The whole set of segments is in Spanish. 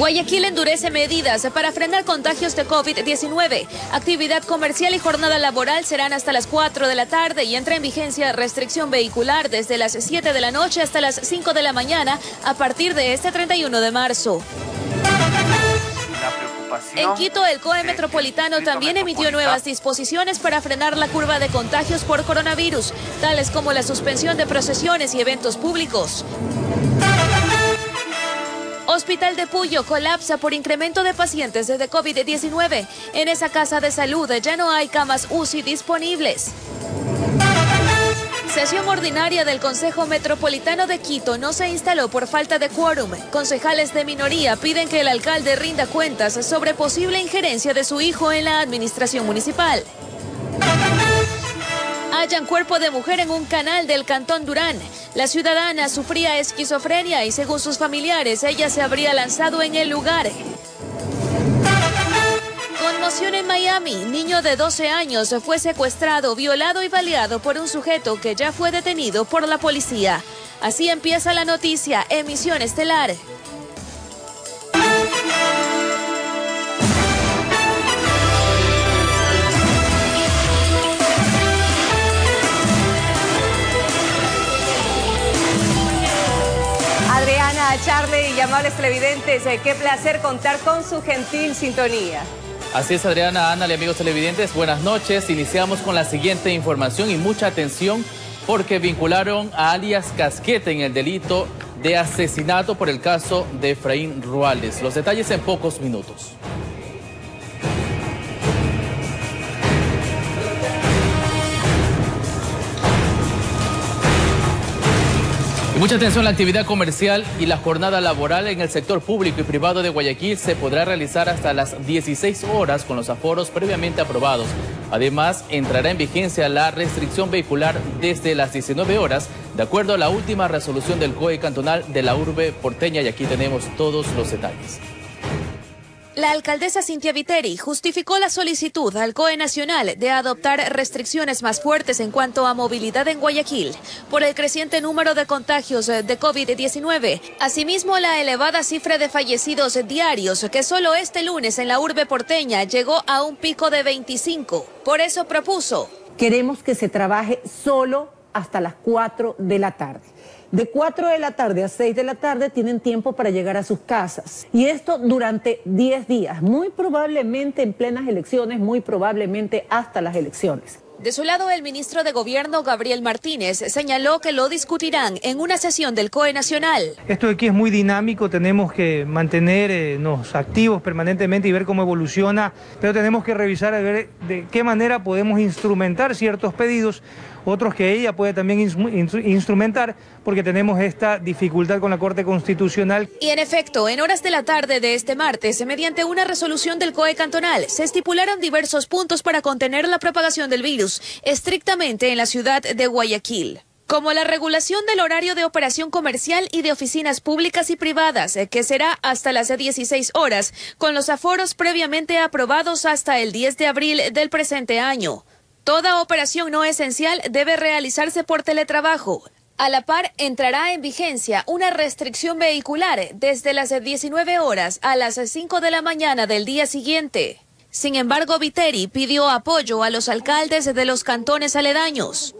Guayaquil endurece medidas para frenar contagios de COVID-19. Actividad comercial y jornada laboral serán hasta las 4 de la tarde y entra en vigencia restricción vehicular desde las 7 de la noche hasta las 5 de la mañana a partir de este 31 de marzo. En Quito, el COE Metropolitano también emitió nuevas disposiciones para frenar la curva de contagios por coronavirus, tales como la suspensión de procesiones y eventos públicos. Hospital de Puyo colapsa por incremento de pacientes desde COVID-19. En esa casa de salud ya no hay camas UCI disponibles. Sesión ordinaria del Consejo Metropolitano de Quito no se instaló por falta de quórum. Concejales de minoría piden que el alcalde rinda cuentas sobre posible injerencia de su hijo en la administración municipal. Hallan cuerpo de mujer en un canal del Cantón Durán. La ciudadana sufría esquizofrenia y según sus familiares ella se habría lanzado en el lugar. Conmoción en Miami. Niño de 12 años fue secuestrado, violado y baleado por un sujeto que ya fue detenido por la policía. Así empieza la noticia. Emisión estelar. Charlie y amables televidentes, eh, qué placer contar con su gentil sintonía. Así es, Adriana, Ana y amigos televidentes, buenas noches. Iniciamos con la siguiente información y mucha atención porque vincularon a alias Casquete en el delito de asesinato por el caso de Efraín Ruales. Los detalles en pocos minutos. Mucha atención, la actividad comercial y la jornada laboral en el sector público y privado de Guayaquil se podrá realizar hasta las 16 horas con los aforos previamente aprobados. Además, entrará en vigencia la restricción vehicular desde las 19 horas, de acuerdo a la última resolución del COE cantonal de la urbe porteña y aquí tenemos todos los detalles. La alcaldesa Cintia Viteri justificó la solicitud al COE Nacional de adoptar restricciones más fuertes en cuanto a movilidad en Guayaquil por el creciente número de contagios de COVID-19. Asimismo, la elevada cifra de fallecidos diarios que solo este lunes en la urbe porteña llegó a un pico de 25. Por eso propuso. Queremos que se trabaje solo hasta las 4 de la tarde. De 4 de la tarde a 6 de la tarde tienen tiempo para llegar a sus casas. Y esto durante 10 días, muy probablemente en plenas elecciones, muy probablemente hasta las elecciones. De su lado, el ministro de Gobierno, Gabriel Martínez, señaló que lo discutirán en una sesión del COE Nacional. Esto de aquí es muy dinámico, tenemos que mantenernos activos permanentemente y ver cómo evoluciona, pero tenemos que revisar a ver de qué manera podemos instrumentar ciertos pedidos otros que ella puede también instrumentar porque tenemos esta dificultad con la Corte Constitucional. Y en efecto, en horas de la tarde de este martes, mediante una resolución del COE cantonal, se estipularon diversos puntos para contener la propagación del virus, estrictamente en la ciudad de Guayaquil como la regulación del horario de operación comercial y de oficinas públicas y privadas, eh, que será hasta las 16 horas, con los aforos previamente aprobados hasta el 10 de abril del presente año. Toda operación no esencial debe realizarse por teletrabajo. A la par, entrará en vigencia una restricción vehicular desde las 19 horas a las 5 de la mañana del día siguiente. Sin embargo, Viteri pidió apoyo a los alcaldes de los cantones aledaños.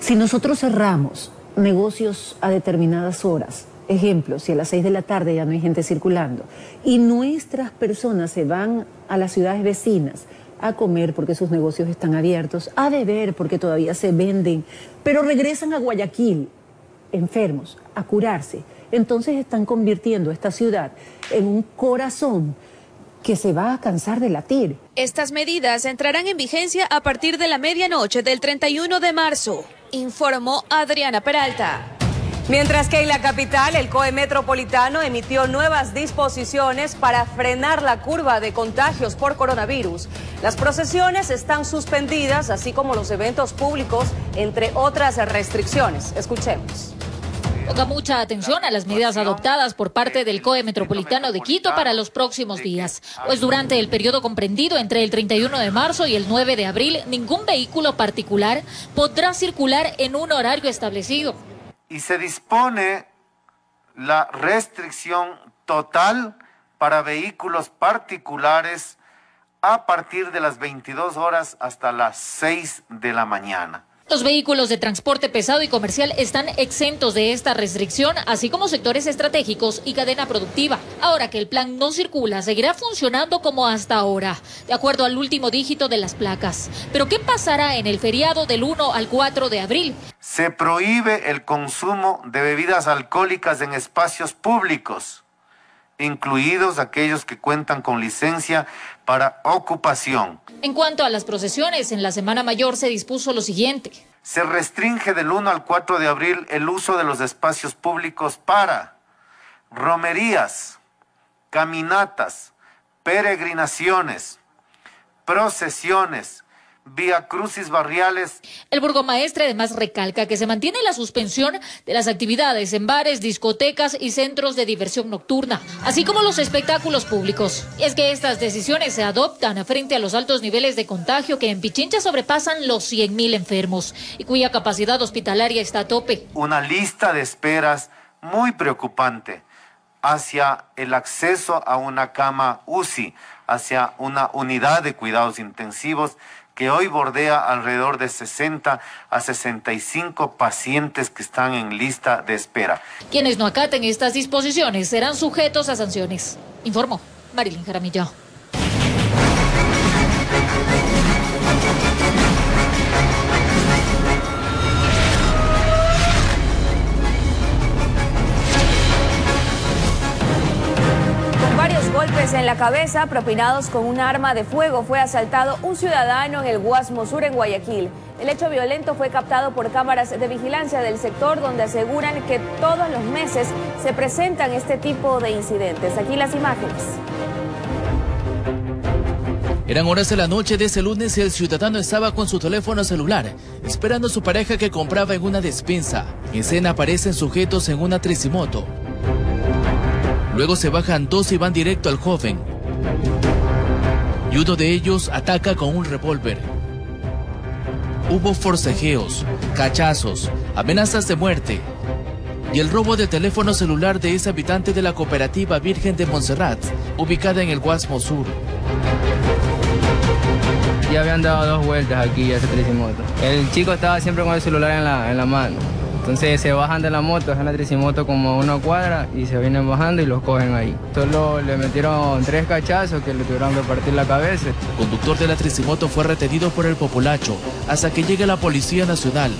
Si nosotros cerramos negocios a determinadas horas, ejemplo, si a las 6 de la tarde ya no hay gente circulando, y nuestras personas se van a las ciudades vecinas, a comer porque sus negocios están abiertos, a beber porque todavía se venden, pero regresan a Guayaquil enfermos, a curarse. Entonces están convirtiendo esta ciudad en un corazón que se va a cansar de latir. Estas medidas entrarán en vigencia a partir de la medianoche del 31 de marzo, informó Adriana Peralta. Mientras que en la capital, el COE Metropolitano emitió nuevas disposiciones para frenar la curva de contagios por coronavirus. Las procesiones están suspendidas, así como los eventos públicos, entre otras restricciones. Escuchemos. Ponga mucha atención a las medidas adoptadas por parte del COE Metropolitano de Quito para los próximos días, pues durante el periodo comprendido entre el 31 de marzo y el 9 de abril, ningún vehículo particular podrá circular en un horario establecido y se dispone la restricción total para vehículos particulares a partir de las 22 horas hasta las 6 de la mañana. Los vehículos de transporte pesado y comercial están exentos de esta restricción, así como sectores estratégicos y cadena productiva. Ahora que el plan no circula, seguirá funcionando como hasta ahora, de acuerdo al último dígito de las placas. Pero ¿qué pasará en el feriado del 1 al 4 de abril? Se prohíbe el consumo de bebidas alcohólicas en espacios públicos incluidos aquellos que cuentan con licencia para ocupación. En cuanto a las procesiones, en la Semana Mayor se dispuso lo siguiente. Se restringe del 1 al 4 de abril el uso de los espacios públicos para romerías, caminatas, peregrinaciones, procesiones, vía crucis barriales. El burgomaestre además recalca que se mantiene la suspensión de las actividades en bares, discotecas y centros de diversión nocturna, así como los espectáculos públicos. Y es que estas decisiones se adoptan frente a los altos niveles de contagio que en Pichincha sobrepasan los 100.000 enfermos y cuya capacidad hospitalaria está a tope. Una lista de esperas muy preocupante hacia el acceso a una cama UCI, hacia una unidad de cuidados intensivos que hoy bordea alrededor de 60 a 65 pacientes que están en lista de espera. Quienes no acaten estas disposiciones serán sujetos a sanciones, informó Marilyn Jaramillo. Golpes en la cabeza, propinados con un arma de fuego, fue asaltado un ciudadano en el Guasmo Sur, en Guayaquil. El hecho violento fue captado por cámaras de vigilancia del sector, donde aseguran que todos los meses se presentan este tipo de incidentes. Aquí las imágenes. Eran horas de la noche de ese lunes y el ciudadano estaba con su teléfono celular, esperando a su pareja que compraba en una despensa. En escena aparecen sujetos en una tricimoto. Luego se bajan dos y van directo al joven. Y uno de ellos ataca con un revólver. Hubo forcejeos, cachazos, amenazas de muerte y el robo de teléfono celular de ese habitante de la cooperativa Virgen de Montserrat, ubicada en el Guasmo Sur. Ya habían dado dos vueltas aquí a ese tricimoto. El chico estaba siempre con el celular en la, en la mano. Entonces se bajan de la moto, es la tricimoto como a una cuadra y se vienen bajando y los cogen ahí. Solo le metieron tres cachazos que le tuvieron que partir la cabeza. El conductor de la tricimoto fue retenido por el populacho hasta que llegue la Policía Nacional.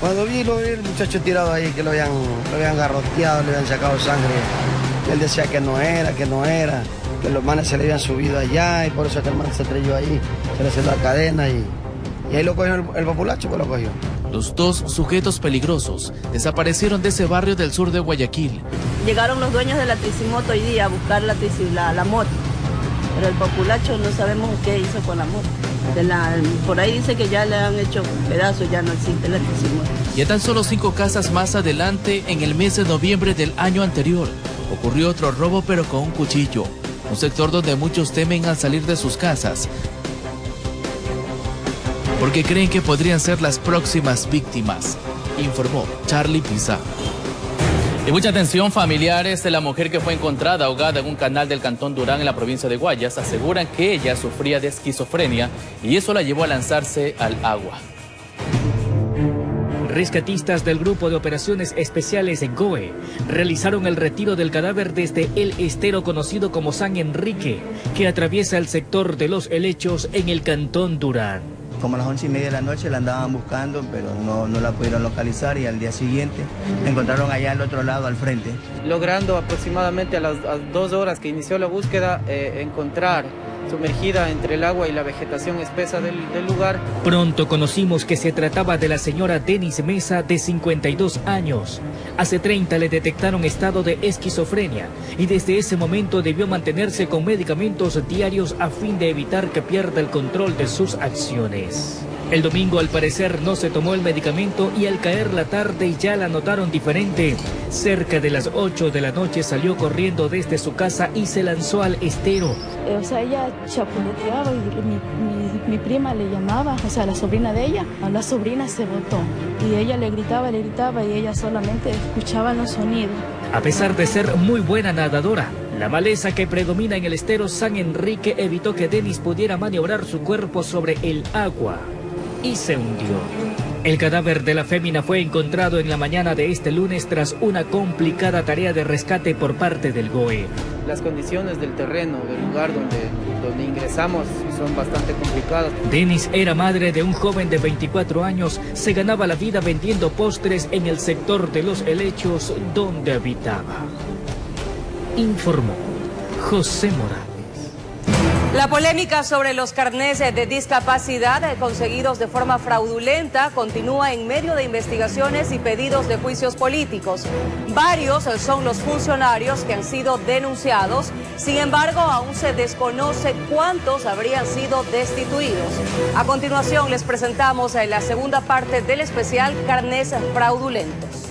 Cuando vi, lo vi el muchacho tirado ahí, que lo habían, lo habían garroteado, le habían sacado sangre. Él decía que no era, que no era, que los manes se le habían subido allá y por eso que el man se estrelló ahí, se le hizo la cadena y y ahí lo cogió el, populacho, pues lo cogió. Los dos sujetos peligrosos desaparecieron de ese barrio del sur de Guayaquil. Llegaron los dueños de la tricimoto hoy día a buscar la, la, la moto, pero el populacho no sabemos qué hizo con la moto. De la, por ahí dice que ya le han hecho pedazos, ya no existe la tricimoto. Y a tan solo cinco casas más adelante, en el mes de noviembre del año anterior, ocurrió otro robo pero con un cuchillo. Un sector donde muchos temen al salir de sus casas porque creen que podrían ser las próximas víctimas, informó Charlie Pisa. Y mucha atención, familiares de la mujer que fue encontrada ahogada en un canal del Cantón Durán en la provincia de Guayas aseguran que ella sufría de esquizofrenia y eso la llevó a lanzarse al agua. Rescatistas del Grupo de Operaciones Especiales en GOE realizaron el retiro del cadáver desde el estero conocido como San Enrique, que atraviesa el sector de los helechos en el Cantón Durán como a las once y media de la noche la andaban buscando, pero no, no la pudieron localizar y al día siguiente la encontraron allá al otro lado, al frente. Logrando aproximadamente a las dos horas que inició la búsqueda eh, encontrar sumergida entre el agua y la vegetación espesa del, lugar. Pronto conocimos que se trataba de la señora Denis Mesa, de 52 años. Hace 30 le detectaron estado de esquizofrenia y desde ese momento debió mantenerse con medicamentos diarios a fin de evitar que pierda el control de sus acciones. El domingo al parecer no se tomó el medicamento y al caer la tarde ya la notaron diferente. Cerca de las 8 de la noche salió corriendo desde su casa y se lanzó al estero. Eh, o sea, ella chapuleteaba y mi, prima le llamaba, o sea, la sobrina de ella. A la sobrina se botó y ella le gritaba, le gritaba y ella solamente escuchaba los sonidos. A pesar de ser muy buena nadadora, la maleza que predomina en el estero San Enrique evitó que Denis pudiera maniobrar su cuerpo sobre el agua y se hundió. El cadáver de la fémina fue encontrado en la mañana de este lunes tras una complicada tarea de rescate por parte del GOE. Las condiciones del terreno, del lugar donde, donde ingresamos son bastante complicadas. Denis era madre de un joven de 24 años, se ganaba la vida vendiendo postres en el sector de los helechos donde habitaba. Informó José Morales. La polémica sobre los carnés de discapacidad conseguidos de forma fraudulenta continúa en medio de investigaciones y pedidos de juicios políticos. Varios son los funcionarios que han sido denunciados, sin embargo aún se desconoce cuántos habrían sido destituidos. A continuación les presentamos la segunda parte del especial Carnés Fraudulentos.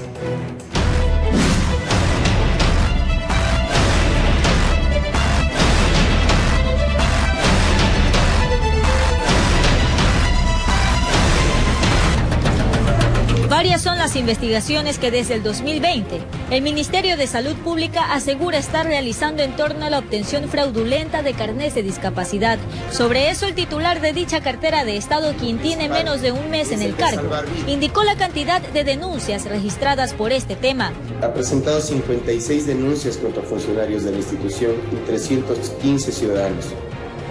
Varias son las investigaciones que desde el 2020 el Ministerio de Salud Pública asegura estar realizando en torno a la obtención fraudulenta de carnés de discapacidad. Sobre eso el titular de dicha cartera de Estado, quien tiene menos de un mes en el cargo, indicó la cantidad de denuncias registradas por este tema. Ha presentado 56 denuncias contra funcionarios de la institución y 315 ciudadanos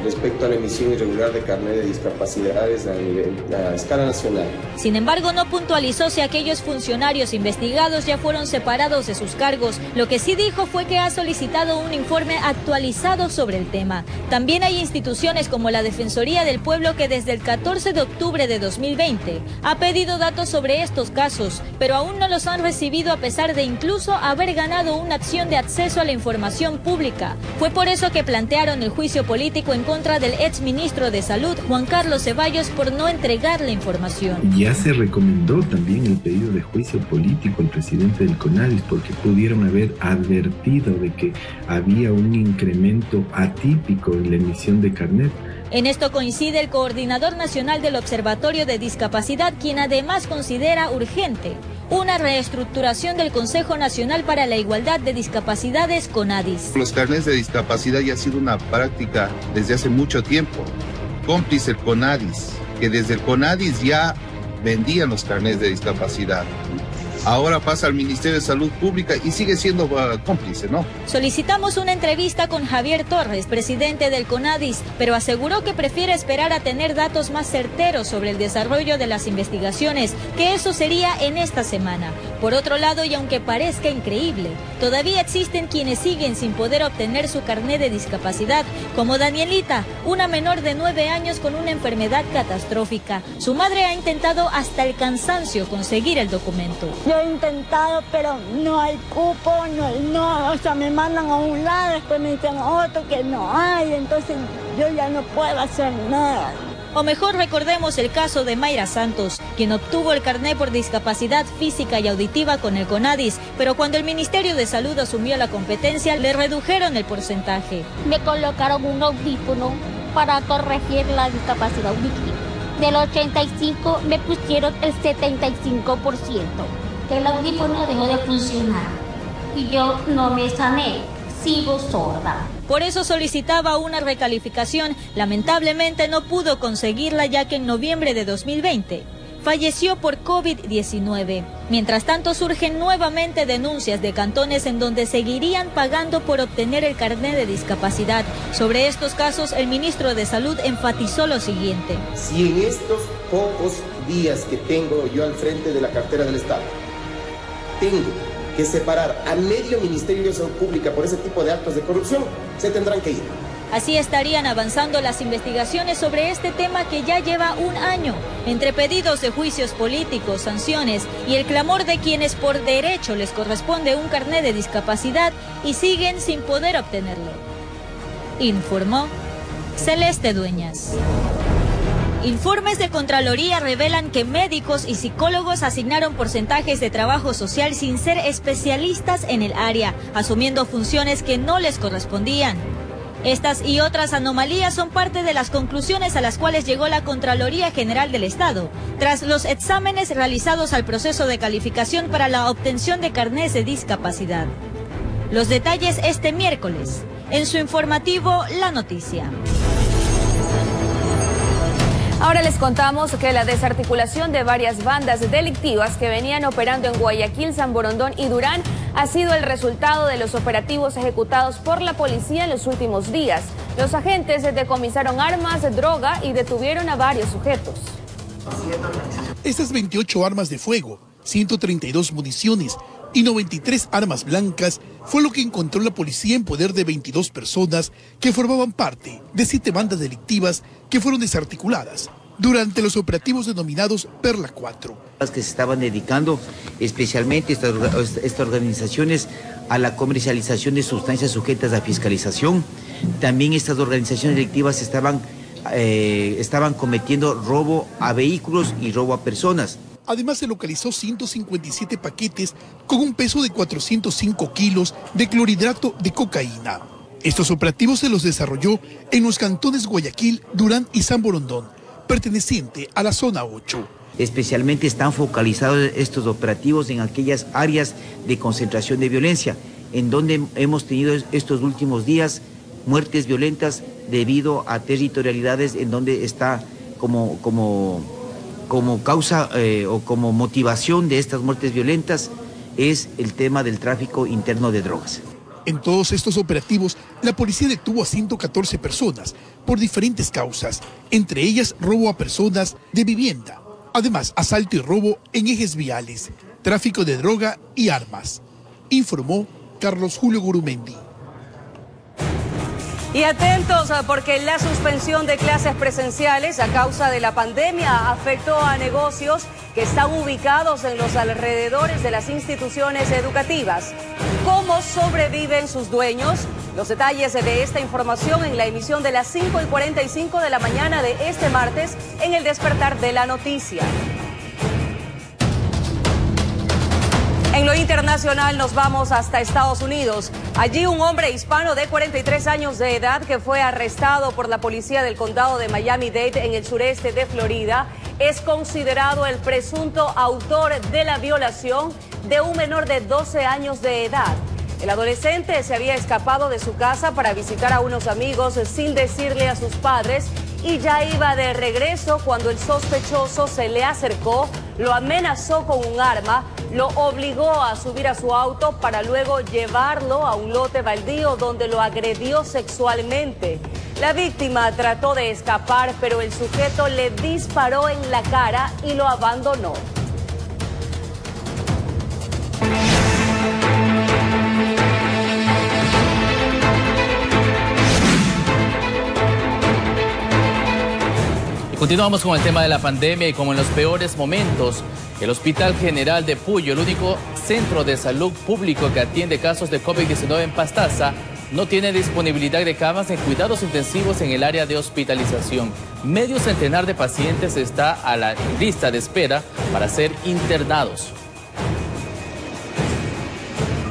respecto a la emisión irregular de carnet de discapacidades a, escala nacional. Sin embargo, no puntualizó si aquellos funcionarios investigados ya fueron separados de sus cargos. Lo que sí dijo fue que ha solicitado un informe actualizado sobre el tema. También hay instituciones como la Defensoría del Pueblo que desde el 14 de octubre de 2020 ha pedido datos sobre estos casos, pero aún no los han recibido a pesar de incluso haber ganado una acción de acceso a la información pública. Fue por eso que plantearon el juicio político en contra del ex ministro de Salud, Juan Carlos Ceballos, por no entregar la información. Ya se recomendó también el pedido de juicio político al presidente del CONADIS porque pudieron haber advertido de que había un incremento atípico en la emisión de carnet. En esto coincide el coordinador nacional del Observatorio de Discapacidad, quien además considera urgente una reestructuración del Consejo Nacional para la Igualdad de Discapacidades, CONADIS. Los carnets de discapacidad ya ha sido una práctica desde hace mucho tiempo. Cómplice el CONADIS, que desde el CONADIS ya vendían los carnets de discapacidad ahora pasa al Ministerio de Salud Pública y sigue siendo uh, cómplice, ¿no? Solicitamos una entrevista con Javier Torres, presidente del CONADIS, pero aseguró que prefiere esperar a tener datos más certeros sobre el desarrollo de las investigaciones, que eso sería en esta semana. Por otro lado, y aunque parezca increíble, todavía existen quienes siguen sin poder obtener su carnet de discapacidad, como Danielita, una menor de nueve años con una enfermedad catastrófica. Su madre ha intentado hasta el cansancio conseguir el documento he intentado, pero no hay cupo, no, no, o sea, me mandan a un lado, después me dicen otro que no hay, entonces yo ya no puedo hacer nada. O mejor recordemos el caso de Mayra Santos, quien obtuvo el carné por discapacidad física y auditiva con el CONADIS, pero cuando el Ministerio de Salud asumió la competencia le redujeron el porcentaje. Me colocaron un audífono para corregir la discapacidad auditiva. Del 85 me pusieron el 75% el audífono dejó de funcionar y yo no me sané, sigo sorda. Por eso solicitaba una recalificación. Lamentablemente no pudo conseguirla ya que en noviembre de 2020 falleció por COVID-19. Mientras tanto surgen nuevamente denuncias de cantones en donde seguirían pagando por obtener el carnet de discapacidad. Sobre estos casos, el ministro de Salud enfatizó lo siguiente. Si en estos pocos días que tengo yo al frente de la cartera del Estado, tengo que separar a medio Ministerio de Salud Pública por ese tipo de actos de corrupción, se tendrán que ir. Así estarían avanzando las investigaciones sobre este tema que ya lleva un año, entre pedidos de juicios políticos, sanciones y el clamor de quienes por derecho les corresponde un carnet de discapacidad y siguen sin poder obtenerlo. Informó Celeste Dueñas. Informes de Contraloría revelan que médicos y psicólogos asignaron porcentajes de trabajo social sin ser especialistas en el área, asumiendo funciones que no les correspondían. Estas y otras anomalías son parte de las conclusiones a las cuales llegó la Contraloría General del Estado, tras los exámenes realizados al proceso de calificación para la obtención de carnés de discapacidad. Los detalles este miércoles, en su informativo La Noticia. Ahora les contamos que la desarticulación de varias bandas delictivas que venían operando en Guayaquil, San Borondón y Durán ha sido el resultado de los operativos ejecutados por la policía en los últimos días. Los agentes decomisaron armas, droga y detuvieron a varios sujetos. Estas 28 armas de fuego, 132 municiones y 93 armas blancas fue lo que encontró la policía en poder de 22 personas que formaban parte de siete bandas delictivas que fueron desarticuladas durante los operativos denominados Perla 4. Que se estaban dedicando especialmente estas, estas organizaciones a la comercialización de sustancias sujetas a fiscalización. También estas organizaciones delictivas estaban, eh, estaban cometiendo robo a vehículos y robo a personas. Además se localizó 157 paquetes con un peso de 405 kilos de clorhidrato de cocaína. Estos operativos se los desarrolló en los cantones Guayaquil, Durán y San Borondón, perteneciente a la zona 8. Especialmente están focalizados estos operativos en aquellas áreas de concentración de violencia, en donde hemos tenido estos últimos días muertes violentas debido a territorialidades en donde está como, como, como causa eh, o como motivación de estas muertes violentas es el tema del tráfico interno de drogas. En todos estos operativos, la policía detuvo a 114 personas por diferentes causas, entre ellas robo a personas de vivienda, además asalto y robo en ejes viales, tráfico de droga y armas, informó Carlos Julio Gurumendi. Y atentos porque la suspensión de clases presenciales a causa de la pandemia afectó a negocios que están ubicados en los alrededores de las instituciones educativas. ¿Cómo sobreviven sus dueños? Los detalles de esta información en la emisión de las 5 y 45 de la mañana de este martes en el despertar de la noticia. En lo internacional nos vamos hasta Estados Unidos. Allí un hombre hispano de 43 años de edad que fue arrestado por la policía del condado de Miami-Dade en el sureste de Florida es considerado el presunto autor de la violación de un menor de 12 años de edad. El adolescente se había escapado de su casa para visitar a unos amigos sin decirle a sus padres y ya iba de regreso cuando el sospechoso se le acercó, lo amenazó con un arma, lo obligó a subir a su auto para luego llevarlo a un lote baldío donde lo agredió sexualmente. La víctima trató de escapar, pero el sujeto le disparó en la cara y lo abandonó. Continuamos con el tema de la pandemia y como en los peores momentos, el Hospital General de Puyo, el único centro de salud público que atiende casos de COVID-19 en Pastaza, no tiene disponibilidad de camas en cuidados intensivos en el área de hospitalización. Medio centenar de pacientes está a la lista de espera para ser internados.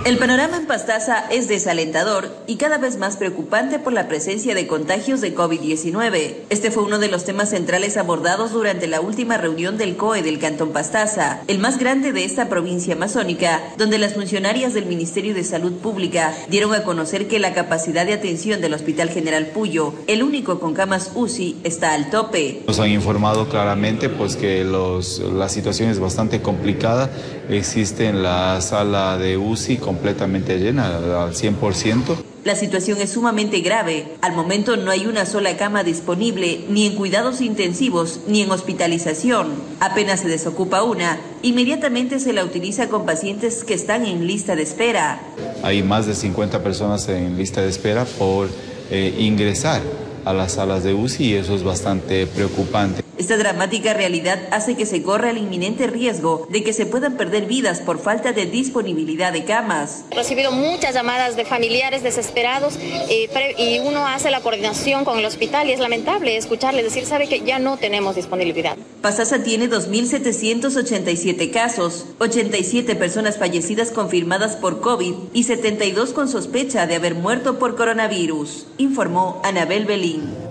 El panorama en Pastaza es desalentador y cada vez más preocupante por la presencia de contagios de COVID-19. Este fue uno de los temas centrales abordados durante la última reunión del COE del Cantón Pastaza, el más grande de esta provincia amazónica, donde las funcionarias del Ministerio de Salud Pública dieron a conocer que la capacidad de atención del Hospital General Puyo, el único con camas UCI, está al tope. Nos han informado claramente pues que los, la situación es bastante complicada. Existe en la sala de UCI completamente llena al 100%. La situación es sumamente grave. Al momento no hay una sola cama disponible ni en cuidados intensivos ni en hospitalización. Apenas se desocupa una, inmediatamente se la utiliza con pacientes que están en lista de espera. Hay más de 50 personas en lista de espera por eh, ingresar a las salas de UCI y eso es bastante preocupante. Esta dramática realidad hace que se corra el inminente riesgo de que se puedan perder vidas por falta de disponibilidad de camas. He recibido muchas llamadas de familiares desesperados eh, y uno hace la coordinación con el hospital y es lamentable escucharles decir, sabe que ya no tenemos disponibilidad. Pasasa tiene 2.787 casos, 87 personas fallecidas confirmadas por COVID y 72 con sospecha de haber muerto por coronavirus, informó Anabel Belín.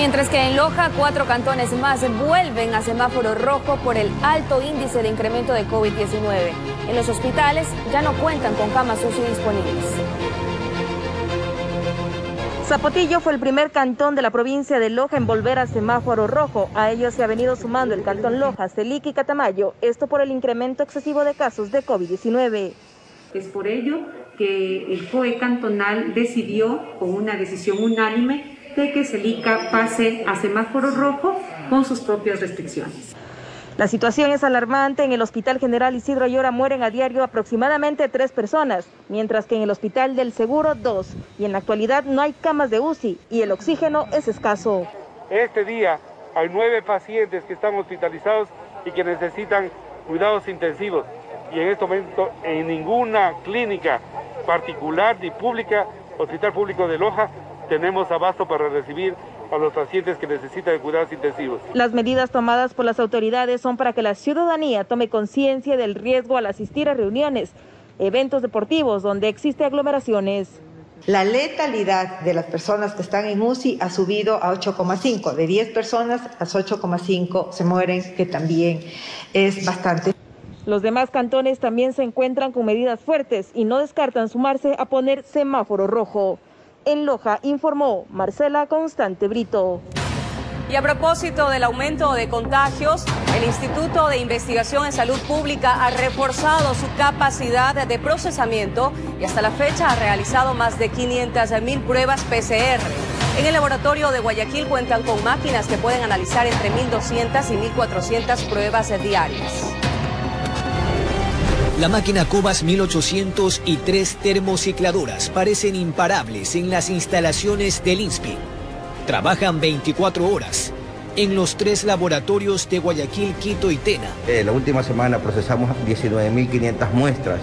Mientras que en Loja, cuatro cantones más vuelven a semáforo rojo por el alto índice de incremento de COVID-19. En los hospitales ya no cuentan con camas UCI disponibles. Zapotillo fue el primer cantón de la provincia de Loja en volver a semáforo rojo. A ello se ha venido sumando el cantón Loja, Celique y Catamayo. Esto por el incremento excesivo de casos de COVID-19. Es por ello que el COE cantonal decidió, con una decisión unánime, de que Celica pase a semáforo rojo con sus propias restricciones. La situación es alarmante. En el Hospital General Isidro Ayora mueren a diario aproximadamente tres personas, mientras que en el Hospital del Seguro dos. Y en la actualidad no hay camas de UCI y el oxígeno es escaso. Este día hay nueve pacientes que están hospitalizados y que necesitan cuidados intensivos. Y en este momento en ninguna clínica particular ni pública, Hospital Público de Loja, tenemos abasto para recibir a los pacientes que necesitan de cuidados intensivos. Las medidas tomadas por las autoridades son para que la ciudadanía tome conciencia del riesgo al asistir a reuniones, eventos deportivos donde existe aglomeraciones. La letalidad de las personas que están en UCI ha subido a 8,5. De 10 personas, las 8,5 se mueren, que también es bastante. Los demás cantones también se encuentran con medidas fuertes y no descartan sumarse a poner semáforo rojo. En Loja informó Marcela Constante Brito. Y a propósito del aumento de contagios, el Instituto de Investigación en Salud Pública ha reforzado su capacidad de procesamiento y hasta la fecha ha realizado más de 500 mil pruebas PCR. En el laboratorio de Guayaquil cuentan con máquinas que pueden analizar entre 1.200 y 1.400 pruebas diarias. La máquina Cobas 1800 y tres termocicladoras parecen imparables en las instalaciones del INSPI. Trabajan 24 horas en los tres laboratorios de Guayaquil, Quito y Tena. Eh, la última semana procesamos 19.500 muestras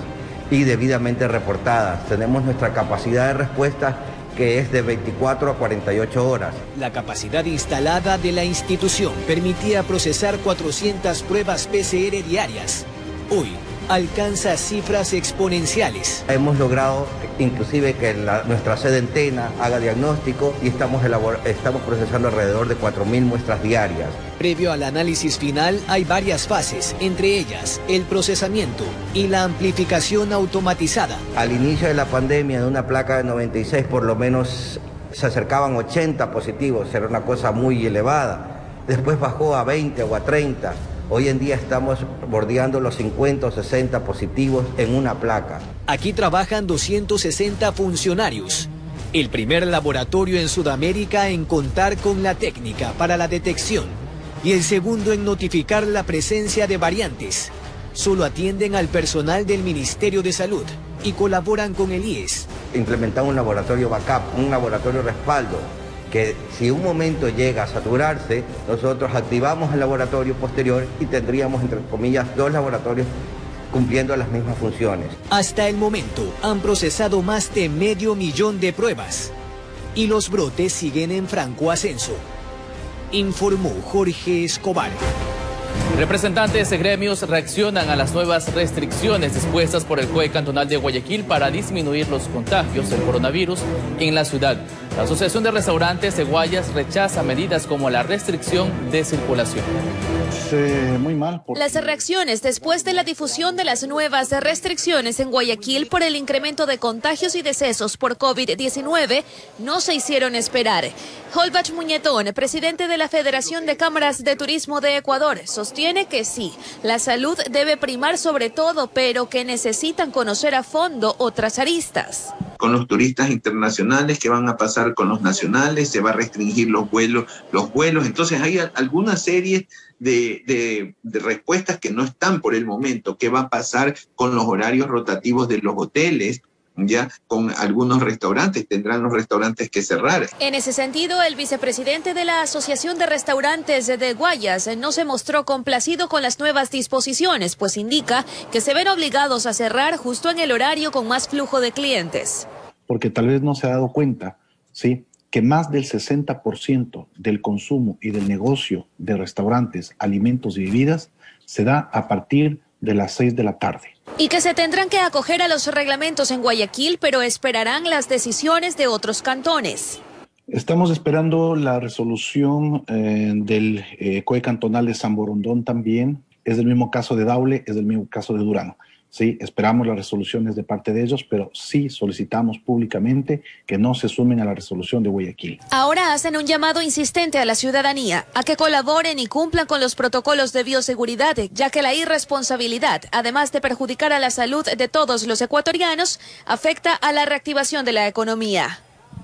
y debidamente reportadas. Tenemos nuestra capacidad de respuesta que es de 24 a 48 horas. La capacidad instalada de la institución permitía procesar 400 pruebas PCR diarias. Hoy, alcanza cifras exponenciales. Hemos logrado inclusive que nuestra sede en Tena haga diagnóstico y estamos, estamos procesando alrededor de 4.000 muestras diarias. Previo al análisis final hay varias fases, entre ellas el procesamiento y la amplificación automatizada. Al inicio de la pandemia de una placa de 96 por lo menos se acercaban 80 positivos, era una cosa muy elevada. Después bajó a 20 o a 30 Hoy en día estamos bordeando los 50 o 60 positivos en una placa. Aquí trabajan 260 funcionarios. El primer laboratorio en Sudamérica en contar con la técnica para la detección y el segundo en notificar la presencia de variantes. Solo atienden al personal del Ministerio de Salud y colaboran con el IES. Implementamos un laboratorio backup, un laboratorio respaldo que si un momento llega a saturarse, nosotros activamos el laboratorio posterior y tendríamos, entre comillas, dos laboratorios cumpliendo las mismas funciones. Hasta el momento han procesado más de medio millón de pruebas y los brotes siguen en franco ascenso, informó Jorge Escobar. Representantes de gremios reaccionan a las nuevas restricciones dispuestas por el juez cantonal de Guayaquil para disminuir los contagios del coronavirus en la ciudad. La Asociación de Restaurantes de Guayas rechaza medidas como la restricción de circulación. muy mal. Las reacciones después de la difusión de las nuevas restricciones en Guayaquil por el incremento de contagios y decesos por COVID-19 no se hicieron esperar. Holbach Muñetón, presidente de la Federación de Cámaras de Turismo de Ecuador, sostiene que sí, la salud debe primar sobre todo, pero que necesitan conocer a fondo otras aristas. Con los turistas internacionales, ¿qué van a pasar con los nacionales? ¿Se va a restringir los vuelos? Los vuelos? Entonces hay alguna serie de, respuestas que no están por el momento. ¿Qué va a pasar con los horarios rotativos de los hoteles? Ya con algunos restaurantes, tendrán los restaurantes que cerrar. En ese sentido, el vicepresidente de la Asociación de Restaurantes de Guayas no se mostró complacido con las nuevas disposiciones, pues indica que se ven obligados a cerrar justo en el horario con más flujo de clientes. Porque tal vez no se ha dado cuenta, ¿sí? que más del 60% del consumo y del negocio de restaurantes, alimentos y bebidas se da a partir de las 6 de la tarde. Y que se tendrán que acoger a los reglamentos en Guayaquil, pero esperarán las decisiones de otros cantones. Estamos esperando la resolución eh, del eh, COE cantonal de San Borondón también. Es el mismo caso de Daule, es el mismo caso de Durán. Sí, esperamos las resoluciones de parte de ellos, pero sí solicitamos públicamente que no se sumen a la resolución de Guayaquil. Ahora hacen un llamado insistente a la ciudadanía a que colaboren y cumplan con los protocolos de bioseguridad, ya que la irresponsabilidad, además de perjudicar a la salud de todos los ecuatorianos, afecta a la reactivación de la economía.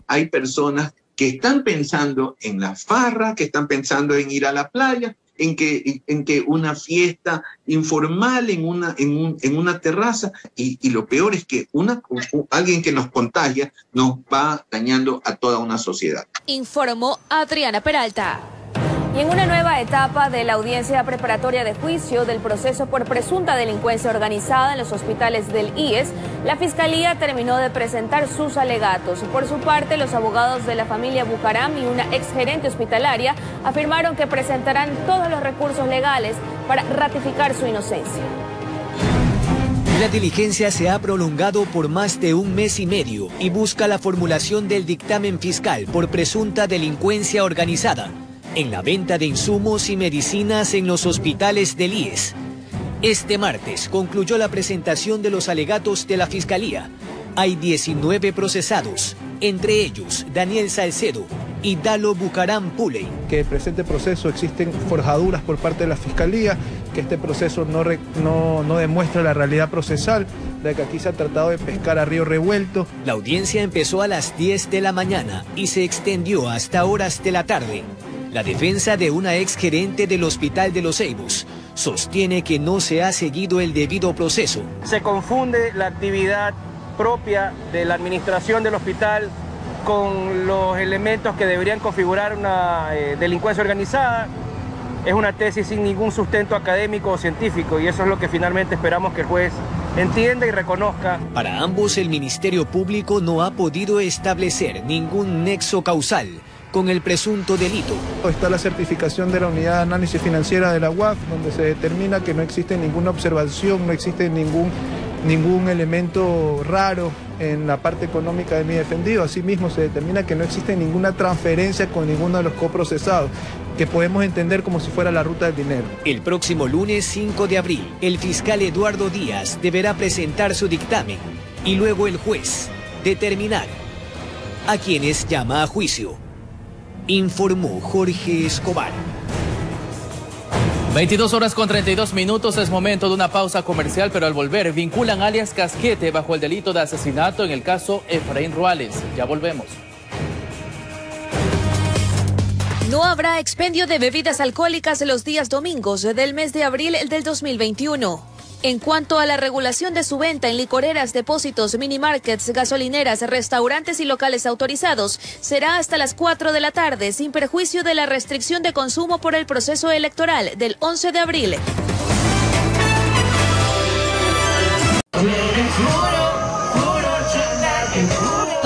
Hay personas que están pensando en la farra, que están pensando en ir a la playa, en que, en que una fiesta informal en una, en, en una terraza y, y, lo peor es que una, alguien que nos contagia nos va dañando a toda una sociedad. Informó Adriana Peralta. Y en una nueva etapa de la audiencia preparatoria de juicio del proceso por presunta delincuencia organizada en los hospitales del IES, la Fiscalía terminó de presentar sus alegatos. Por su parte, los abogados de la familia Bucaram y una exgerente hospitalaria afirmaron que presentarán todos los recursos legales para ratificar su inocencia. La diligencia se ha prolongado por más de un mes y medio y busca la formulación del dictamen fiscal por presunta delincuencia organizada en la venta de insumos y medicinas en los hospitales del IES. Este martes concluyó la presentación de los alegatos de la Fiscalía. Hay 19 procesados, entre ellos Daniel Salcedo y Dalo Bucaram Puley. Que el presente proceso existen forjaduras por parte de la Fiscalía, que este proceso no, no, no demuestra la realidad procesal, de que aquí se ha tratado de pescar a río revuelto. La audiencia empezó a las 10 de la mañana y se extendió hasta horas de la tarde. La defensa de una ex gerente del Hospital de los Ceibos sostiene que no se ha seguido el debido proceso. Se confunde la actividad propia de la administración del hospital con los elementos que deberían configurar una eh, delincuencia organizada. Es una tesis sin ningún sustento académico o científico y eso es lo que finalmente esperamos que el juez entienda y reconozca. Para ambos el Ministerio Público no ha podido establecer ningún nexo causal con el presunto delito. Está la certificación de la unidad de análisis financiera de la UAF, donde se determina que no existe ninguna observación, no existe ningún, ningún elemento raro en la parte económica de mi defendido. Asimismo, se determina que no existe ninguna transferencia con ninguno de los coprocesados que podemos entender como si fuera la ruta del dinero. El próximo lunes 5 de abril, el fiscal Eduardo Díaz deberá presentar su dictamen y luego el juez determinar a quienes llama a juicio informó Jorge Escobar. 22 horas con 32 minutos es momento de una pausa comercial, pero al volver vinculan alias Casquete bajo el delito de asesinato en el caso Efraín Ruales. Ya volvemos. No habrá expendio de bebidas alcohólicas los días domingos del mes de abril del 2021. En cuanto a la regulación de su venta en licoreras, depósitos, minimarkets, gasolineras, restaurantes y locales autorizados, será hasta las 4 de la tarde, sin perjuicio de la restricción de consumo por el proceso electoral del 11 de abril.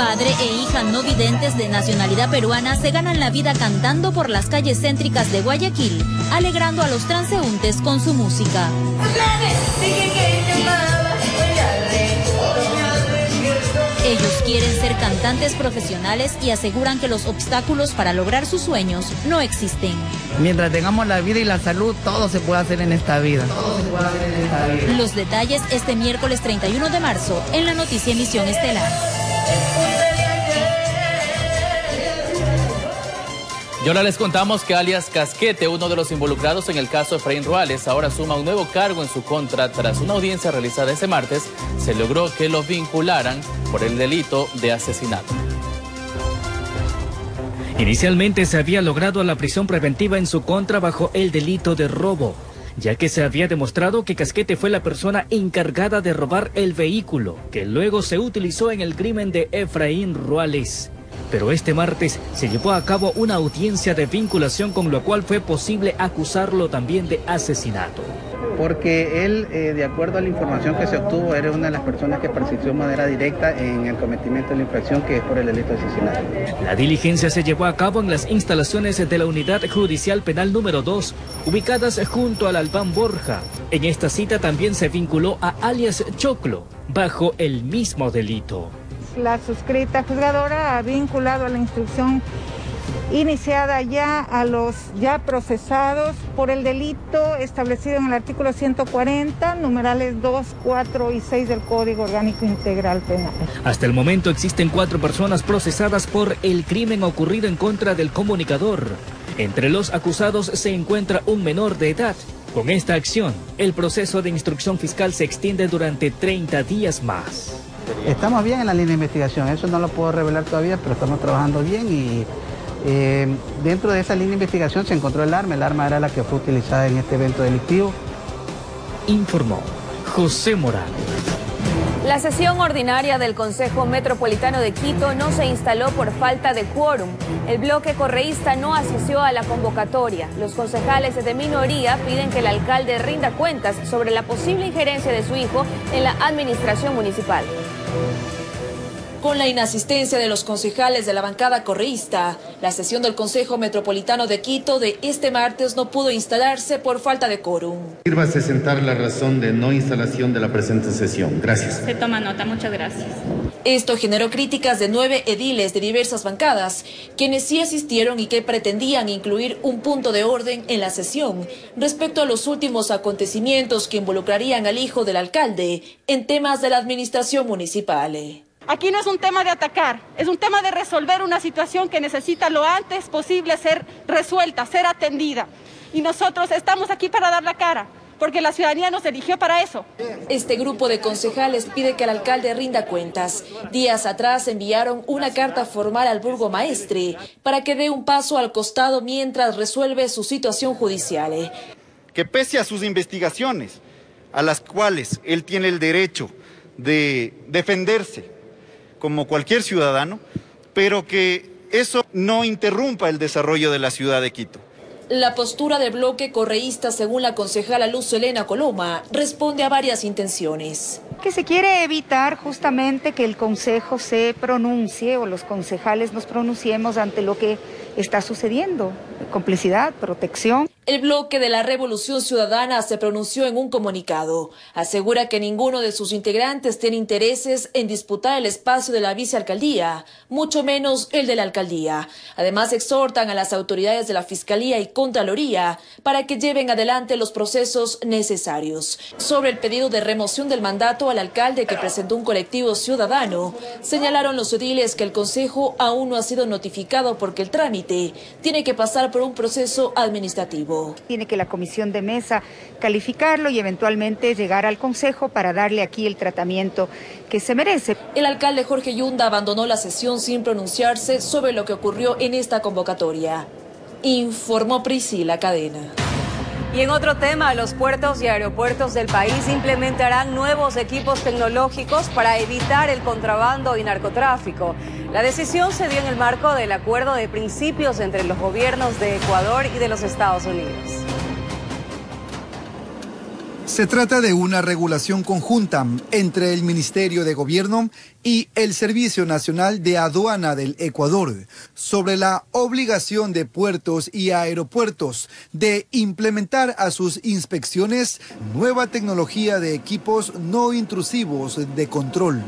Padre e hija no videntes de nacionalidad peruana se ganan la vida cantando por las calles céntricas de Guayaquil, alegrando a los transeúntes con su música. Ellos quieren ser cantantes profesionales y aseguran que los obstáculos para lograr sus sueños no existen. Mientras tengamos la vida y la salud, todo se puede hacer en esta vida. Los detalles este miércoles 31 de marzo en la noticia emisión estelar. Y ahora les contamos que alias Casquete, uno de los involucrados en el caso Efraín Ruales, ahora suma un nuevo cargo en su contra. Tras una audiencia realizada ese martes, se logró que lo vincularan por el delito de asesinato. Inicialmente se había logrado la prisión preventiva en su contra bajo el delito de robo. ya que se había demostrado que Casquete fue la persona encargada de robar el vehículo, que luego se utilizó en el crimen de Efraín Ruales. Pero este martes se llevó a cabo una audiencia de vinculación con lo cual fue posible acusarlo también de asesinato porque él, eh, de acuerdo a la información que se obtuvo, era una de las personas que participó de manera directa en el cometimiento de la infracción que es por el delito de asesinato. La diligencia se llevó a cabo en las instalaciones de la Unidad Judicial Penal número 2, ubicadas junto al Albán Borja. En esta cita también se vinculó a alias Choclo, bajo el mismo delito. La suscrita juzgadora ha vinculado a la instrucción iniciada ya a los ya procesados por el delito establecido en el artículo 140, numerales 2, 4 y 6 del Código Orgánico Integral Penal. Hasta el momento existen cuatro personas procesadas por el crimen ocurrido en contra del comunicador. Entre los acusados se encuentra un menor de edad. Con esta acción, el proceso de instrucción fiscal se extiende durante 30 días más. Estamos bien en la línea de investigación, eso no lo puedo revelar todavía, pero estamos trabajando bien y eh, dentro de esa línea de investigación se encontró el arma, el arma era la que fue utilizada en este evento delictivo. Informó José Morales. La sesión ordinaria del Consejo Metropolitano de Quito no se instaló por falta de quórum. El bloque correísta no asistió a la convocatoria. Los concejales de minoría piden que el alcalde rinda cuentas sobre la posible injerencia de su hijo en la administración municipal. Con la inasistencia de los concejales de la bancada correísta, la sesión del Consejo Metropolitano de Quito de este martes no pudo instalarse por falta de quórum. Sírvase sentar la razón de no instalación de la presente sesión. Gracias. Se toma nota, muchas gracias. Esto generó críticas de nueve ediles de diversas bancadas, quienes sí asistieron y que pretendían incluir un punto de orden en la sesión respecto a los últimos acontecimientos que involucrarían al hijo del alcalde en temas de la administración municipal. Aquí no es un tema de atacar, es un tema de resolver una situación que necesita lo antes posible ser resuelta, ser atendida. Y nosotros estamos aquí para dar la cara, porque la ciudadanía nos eligió para eso. Este grupo de concejales pide que el alcalde rinda cuentas. Días atrás enviaron una carta formal al burgomaestre para que dé un paso al costado mientras resuelve su situación judicial. Que pese a sus investigaciones, a las cuales él tiene el derecho de defenderse, como cualquier ciudadano, pero que eso no interrumpa el desarrollo de la ciudad de Quito. La postura del bloque correísta, según la concejala Luz Elena Coloma, responde a varias intenciones. Que se quiere evitar justamente que el Consejo se pronuncie o los concejales nos pronunciemos ante lo que está sucediendo. Complicidad, protección. El bloque de la Revolución Ciudadana se pronunció en un comunicado. Asegura que ninguno de sus integrantes tiene intereses en disputar el espacio de la vicealcaldía, mucho menos el de la alcaldía. Además, exhortan a las autoridades de la Fiscalía y Contraloría para que lleven adelante los procesos necesarios. Sobre el pedido de remoción del mandato al alcalde que presentó un colectivo ciudadano, señalaron los ediles que el Consejo aún no ha sido notificado porque el trámite tiene que pasar por un proceso administrativo. Tiene que la comisión de mesa calificarlo y eventualmente llegar al Consejo para darle aquí el tratamiento que se merece. El alcalde Jorge Yunda abandonó la sesión sin pronunciarse sobre lo que ocurrió en esta convocatoria. Informó Priscila Cadena. Y en otro tema, los puertos y aeropuertos del país implementarán nuevos equipos tecnológicos para evitar el contrabando y narcotráfico. La decisión se dio en el marco del acuerdo de principios entre los gobiernos de Ecuador y de los Estados Unidos. Se trata de una regulación conjunta entre el Ministerio de Gobierno y el Servicio Nacional de Aduana del Ecuador sobre la obligación de puertos y aeropuertos de implementar a sus inspecciones nueva tecnología de equipos no intrusivos de control.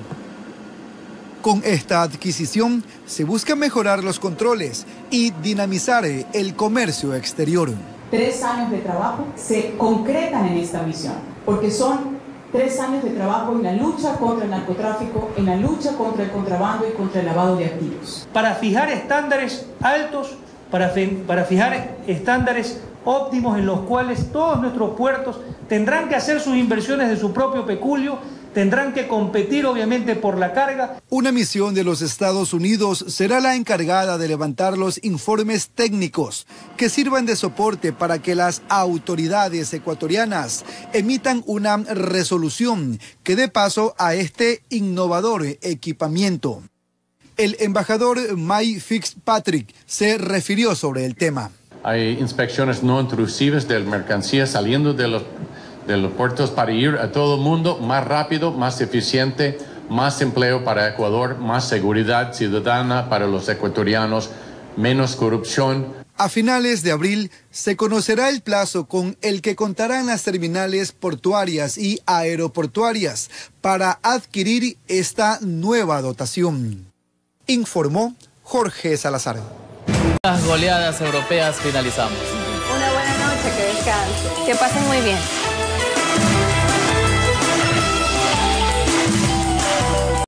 Con esta adquisición se busca mejorar los controles y dinamizar el comercio exterior tres años de trabajo se concretan en esta misión, porque son tres años de trabajo en la lucha contra el narcotráfico, en la lucha contra el contrabando y contra el lavado de activos. Para fijar estándares altos, para, para fijar estándares óptimos en los cuales todos nuestros puertos tendrán que hacer sus inversiones de su propio peculio tendrán que competir obviamente por la carga. Una misión de los Estados Unidos será la encargada de levantar los informes técnicos que sirvan de soporte para que las autoridades ecuatorianas emitan una resolución que dé paso a este innovador equipamiento. El embajador Mike Fitzpatrick se refirió sobre el tema. Hay inspecciones no intrusivas de mercancía saliendo de los, de los puertos para ir a todo el mundo más rápido, más eficiente, más empleo para Ecuador, más seguridad ciudadana para los ecuatorianos, menos corrupción. A finales de abril se conocerá el plazo con el que contarán las terminales portuarias y aeroportuarias para adquirir esta nueva dotación. Informó Jorge Salazar. Las goleadas europeas finalizamos. Una buena noche, que descanse. Que pasen muy bien.